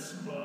Christmas.